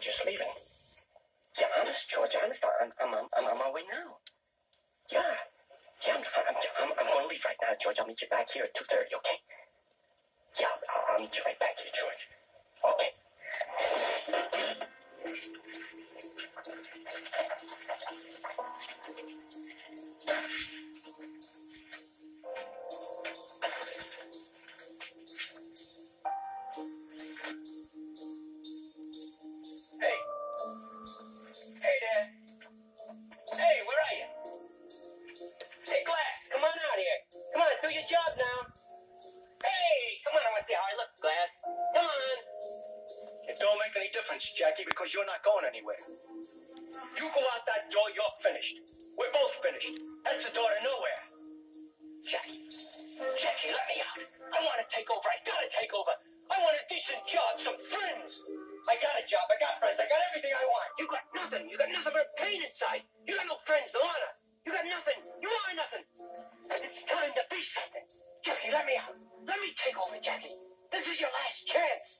I'm just leaving. Yeah, honest, George, honest. I'm, I'm, I'm, I'm on my way now. Yeah. Yeah, I'm, I'm, I'm, I'm going to leave right now, George. I'll meet you back here at 2.30, okay? Yeah, I'll, you right It don't make any difference, Jackie, because you're not going anywhere. You go out that door, you're finished. We're both finished. That's the door to nowhere. Jackie, Jackie, let me out. I want to take over. I gotta take over. I want a decent job, some friends. I got a job. I got friends. I got everything I want. You got nothing. You got nothing but pain inside. You got no friends, no honor. You got nothing. You are nothing. And it's time to be something. Jackie, let me out. Let me take over, Jackie. This is your last chance.